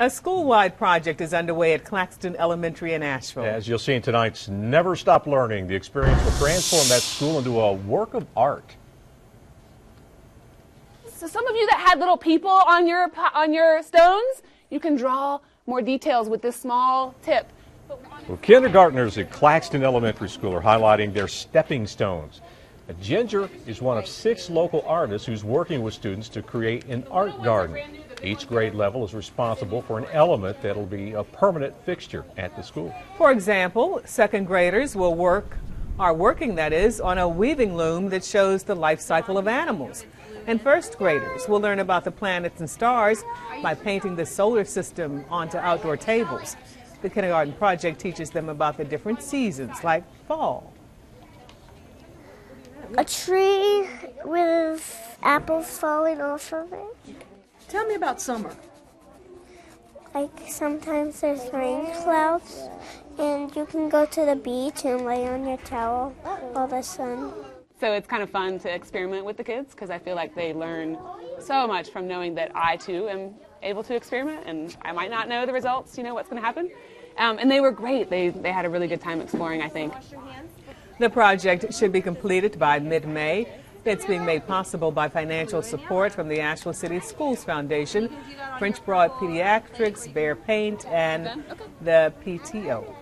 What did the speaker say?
A school-wide project is underway at Claxton Elementary in Asheville. As you'll see in tonight's Never Stop Learning, the experience will transform that school into a work of art. So some of you that had little people on your on your stones, you can draw more details with this small tip. Well, kindergartners at Claxton Elementary School are highlighting their stepping stones. Ginger is one of six local artists who's working with students to create an art garden. Each grade level is responsible for an element that'll be a permanent fixture at the school. For example, second graders will work, are working that is, on a weaving loom that shows the life cycle of animals. And first graders will learn about the planets and stars by painting the solar system onto outdoor tables. The kindergarten project teaches them about the different seasons like fall, a tree with apples falling off of it. Tell me about summer. Like sometimes there's rain clouds, and you can go to the beach and lay on your towel while the sun. So it's kind of fun to experiment with the kids because I feel like they learn so much from knowing that I too am able to experiment and I might not know the results, you know, what's going to happen. Um, and they were great. They, they had a really good time exploring, I think. The project should be completed by mid-May. It's being made possible by financial support from the Asheville City Schools Foundation, French Broad Pediatrics, Behr Paint, and the PTO.